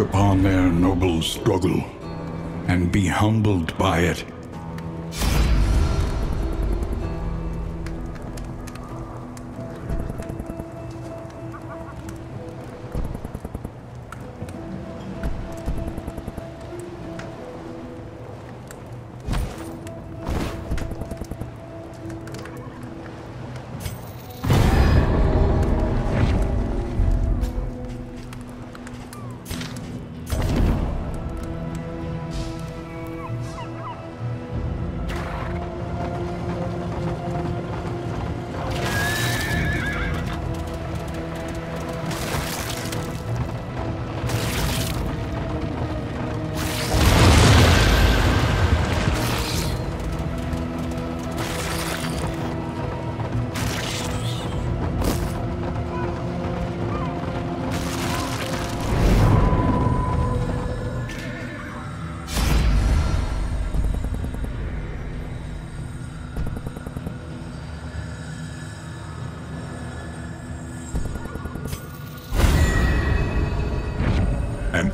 upon their noble struggle and be humbled by it.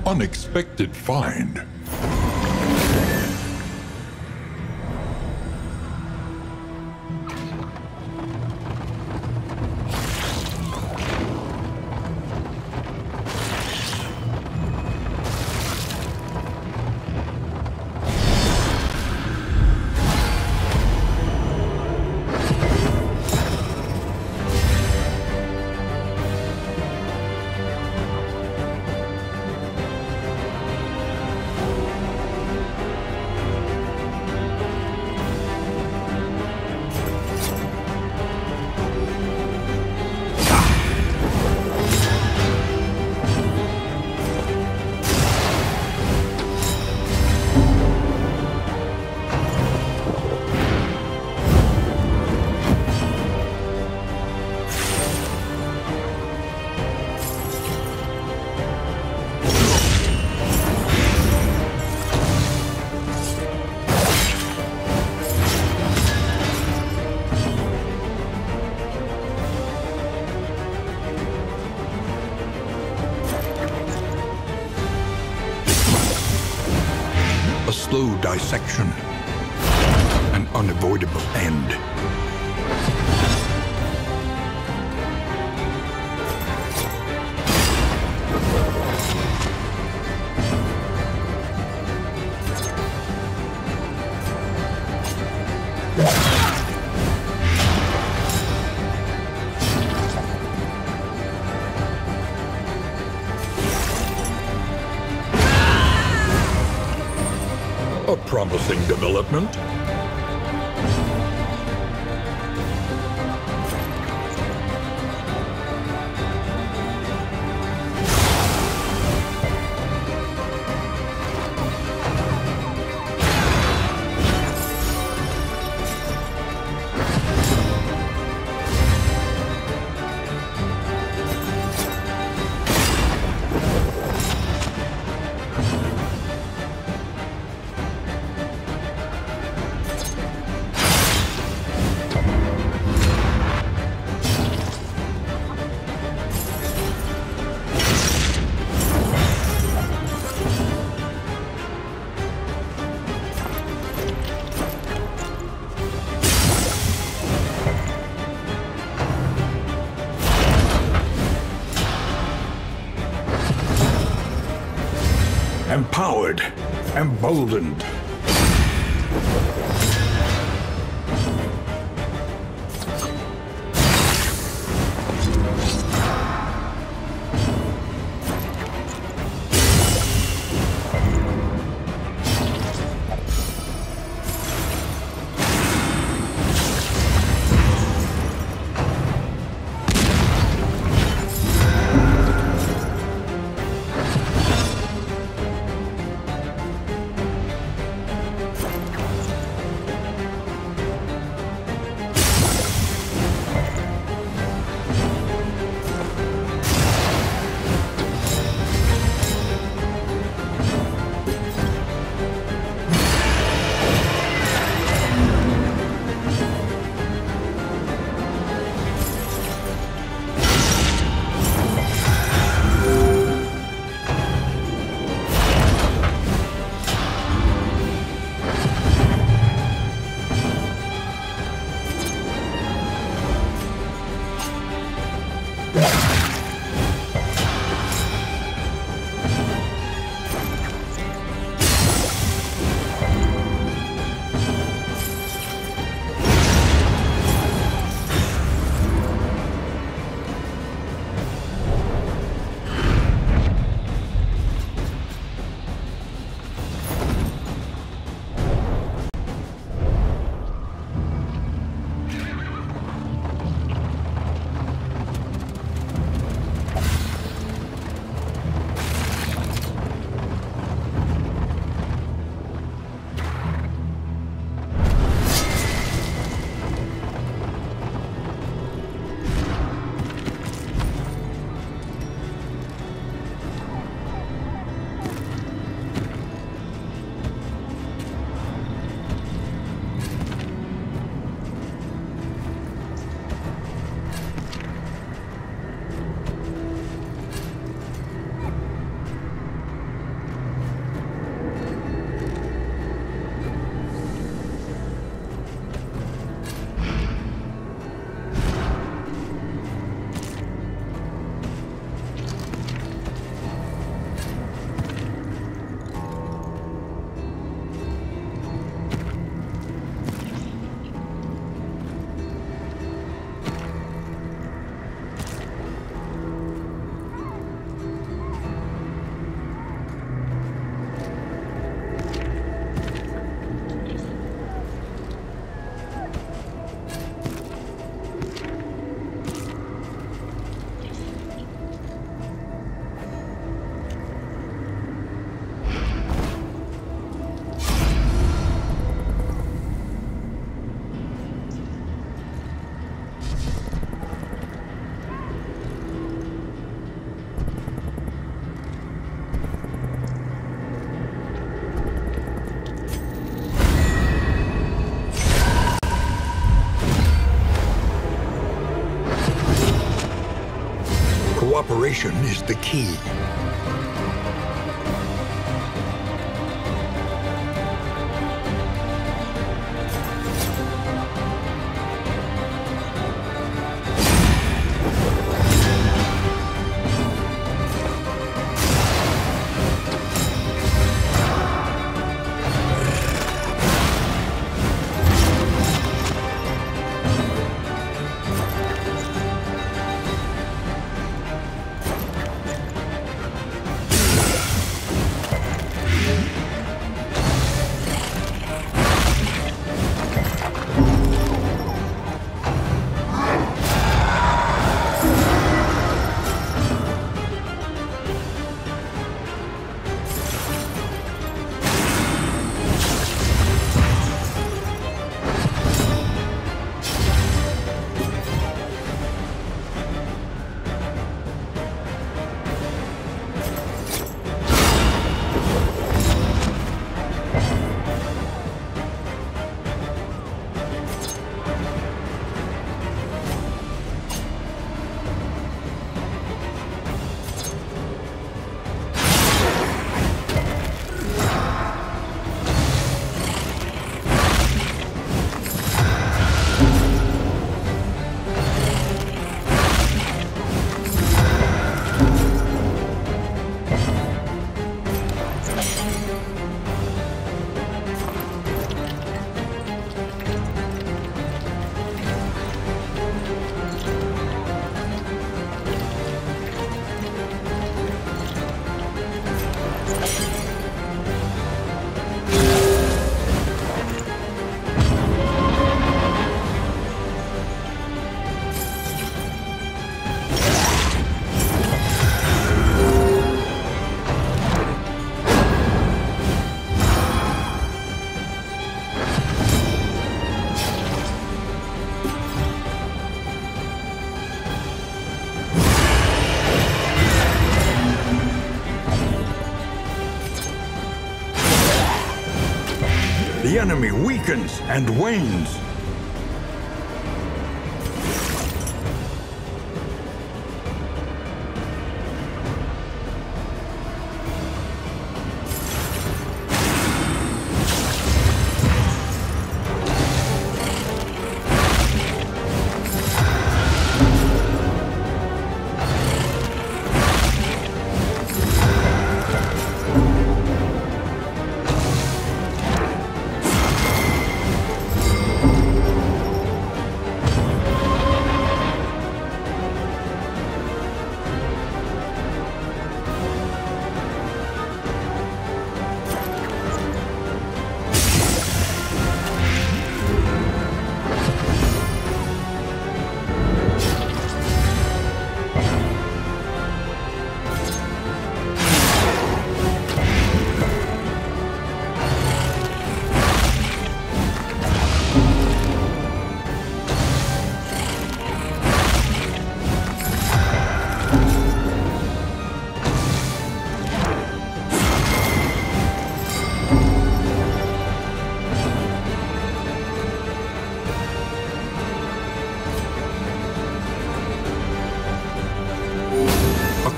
Unexpected find. A slow dissection. An unavoidable end. Promising development. Empowered, emboldened. Cooperation is the key. Enemy weakens and wanes.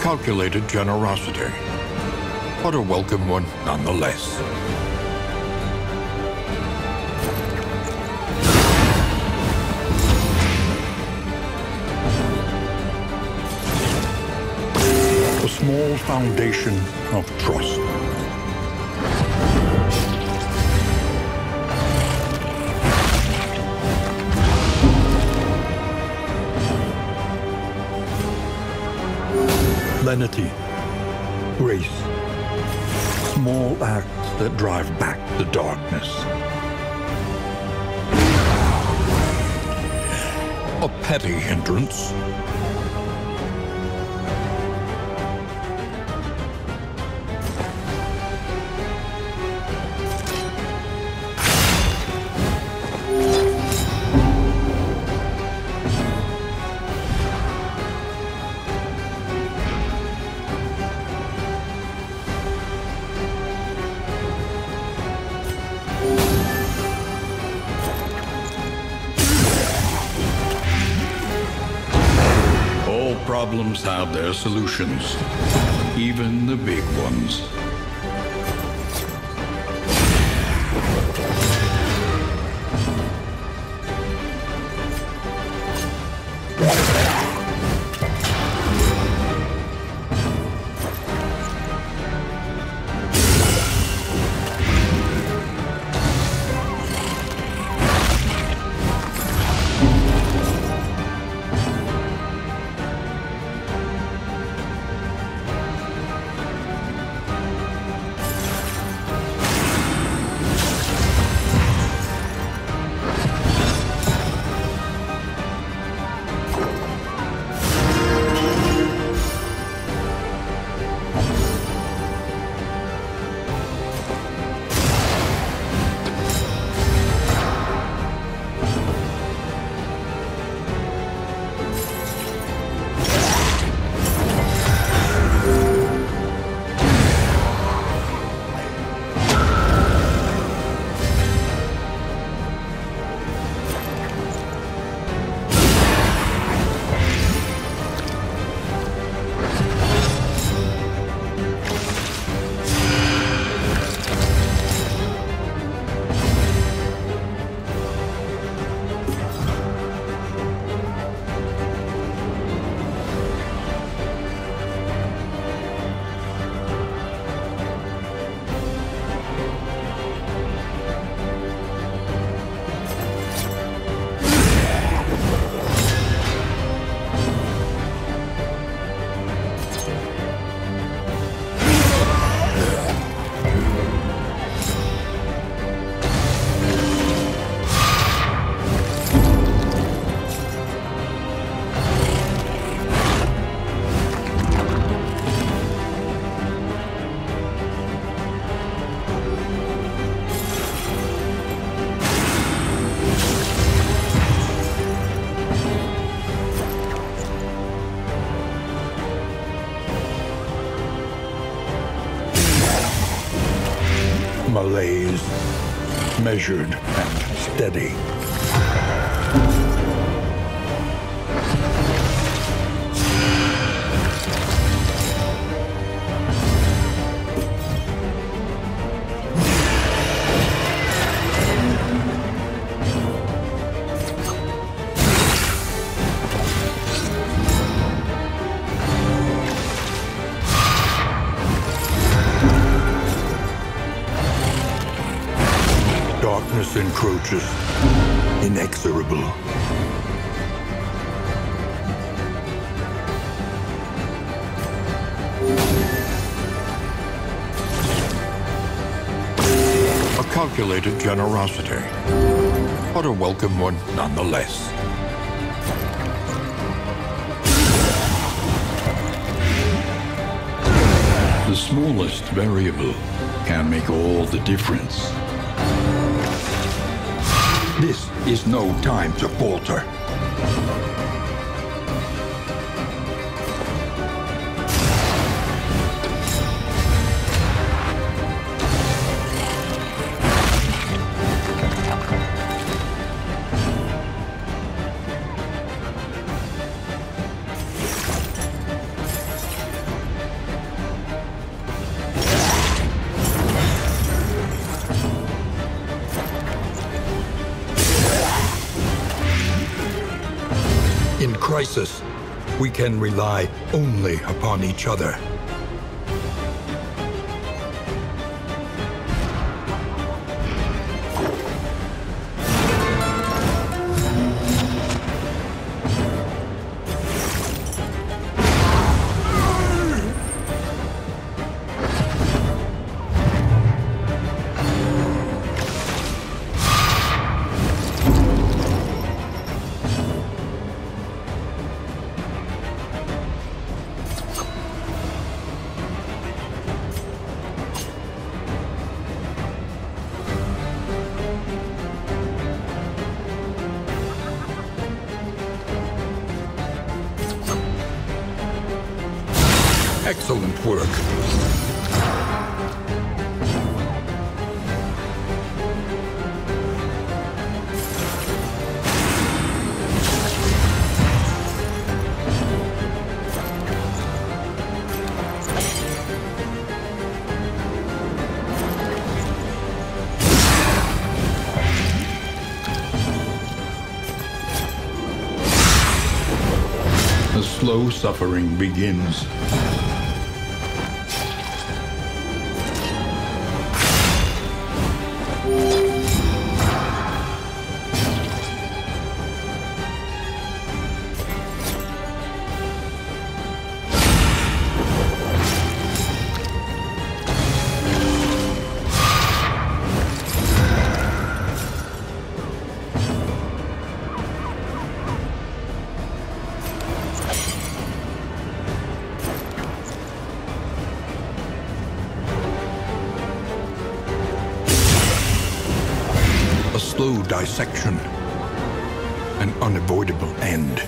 Calculated generosity, but a welcome one nonetheless. A small foundation of trust. Lenity. Grace. Small acts that drive back the darkness. A petty hindrance, problems have their solutions, even the big ones. Measured and steady. Darkness encroaches, inexorable. A calculated generosity, but a welcome one nonetheless. The smallest variable can make all the difference. Is no time to falter. Crisis, we can rely only upon each other. Suffering begins. Slow dissection. An unavoidable end.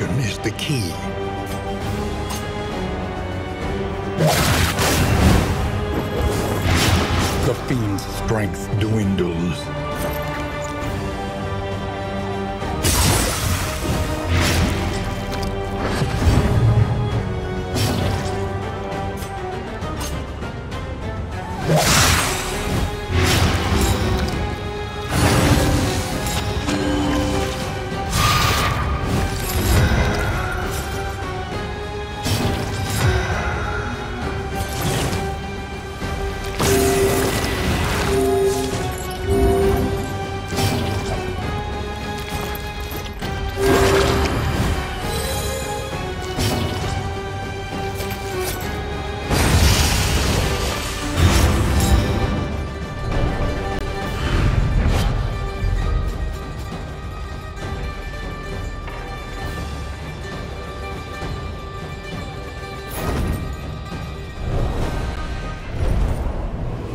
Is the key.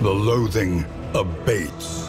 The loathing abates.